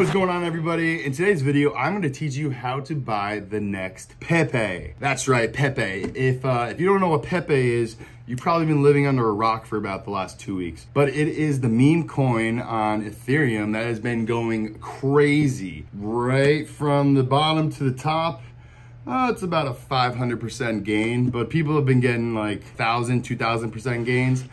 What's going on everybody? In today's video, I'm gonna teach you how to buy the next Pepe. That's right, Pepe. If, uh, if you don't know what Pepe is, you've probably been living under a rock for about the last two weeks. But it is the meme coin on Ethereum that has been going crazy. Right from the bottom to the top, uh, it's about a 500% gain, but people have been getting like 1,000, 2,000% gains.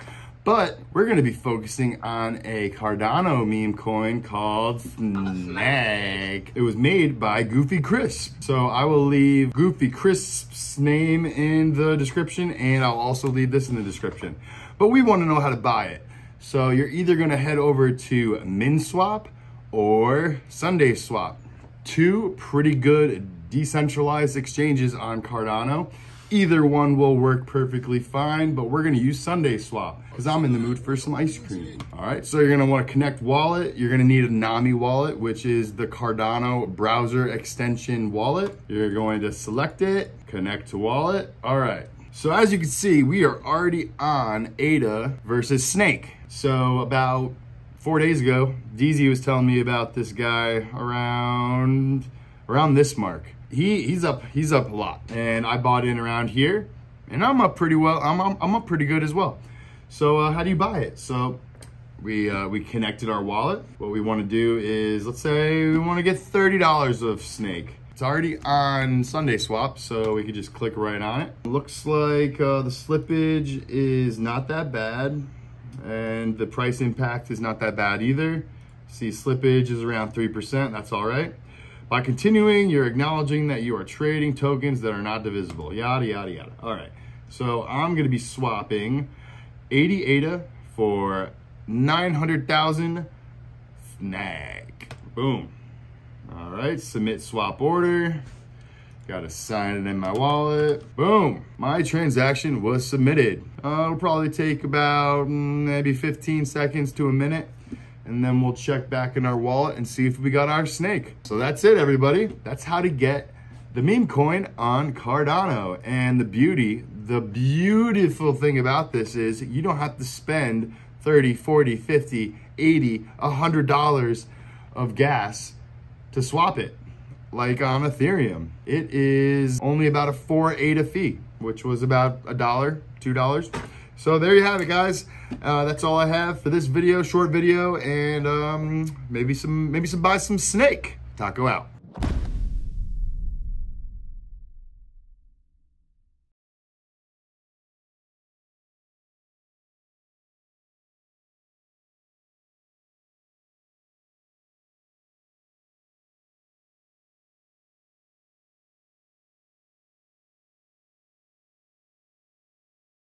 But we're gonna be focusing on a Cardano meme coin called Snek. It was made by Goofy Crisp. So I will leave Goofy Crisp's name in the description and I'll also leave this in the description. But we wanna know how to buy it. So you're either gonna head over to Minswap or SundaeSwap. Two pretty good decentralized exchanges on Cardano. Either one will work perfectly fine, but we're gonna use SundaeSwap because I'm in the mood for some ice cream. All right, so you're gonna wanna connect wallet. You're gonna need a Nami wallet, which is the Cardano browser extension wallet. You're going to select it, connect to wallet. All right, so as you can see, we are already on ADA versus Snek. So about four days ago, Deezy was telling me about this guy around, around this mark. He he's up he's up a lot. And i bought in around here and i'm up pretty well i'm i'm, I'm up pretty good as well. So uh, how do you buy it? So we uh, we connected our wallet. What we want to do is let's say we want to get $30 of Snek. It's already on SundaeSwap so we could just click right on it. Looks like uh, the slippage is not that bad and the price impact is not that bad either. See slippage is around 3% that's all right by continuing, you're acknowledging that you are trading tokens that are not divisible, yada, yada, yada. All right, so I'm gonna be swapping 80 ADA for 900,000 Snek. Boom. All right, submit swap order. Gotta sign it in my wallet. Boom, my transaction was submitted. Uh, it'll probably take about mm, maybe 15 seconds to a minute and then we'll check back in our wallet and see if we got our Snek. So that's it, everybody. That's how to get the meme coin on Cardano. And the beauty, the beautiful thing about this is you don't have to spend 30, 40, 50, 80, $100 of gas to swap it like on Ethereum. It is only about a four ADA fee, which was about a dollar, two dollars. So there you have it, guys. Uh, that's all I have for this video, short video, and um, maybe some maybe some buy some Snek. Taco out.